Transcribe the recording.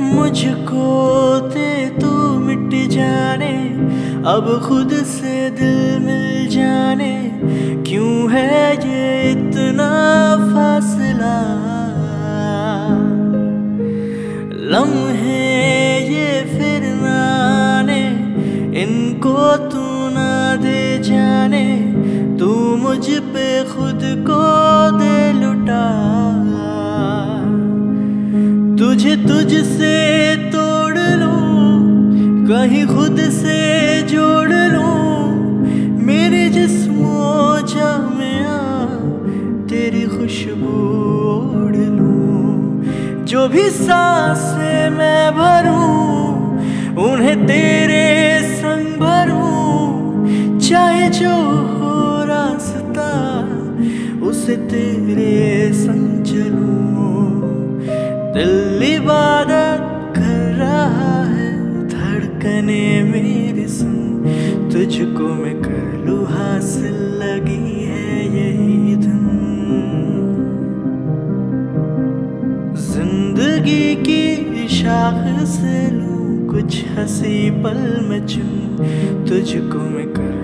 मुझको दे तू मिट जाने, अब खुद से दिल मिल जाने, क्यों है ये इतना लम्हे ये फिर नाने, इनको तू ना दे जाने, तू मुझ पे खुद को दे लुटा। तुझे तुझसे तोड़ लूँ, कहीं खुद से जोड़ लूँ, मेरे जिस्मों जामिया तेरी खुशबू ओढ़ लूँ। जो भी साँसें मैं भरूं, उन्हें तेरे संग भरूं। चाहे जो हो रास्ता, उसे तेरे संग चलूँ। दिल इबादत कर रहा है धड़कने मेरी सुन तुझको मैं कर लू हासिल लगी। ज़िंदगी की शाख से लूँ कुछ हँसी पल मचू तुझको मैं कर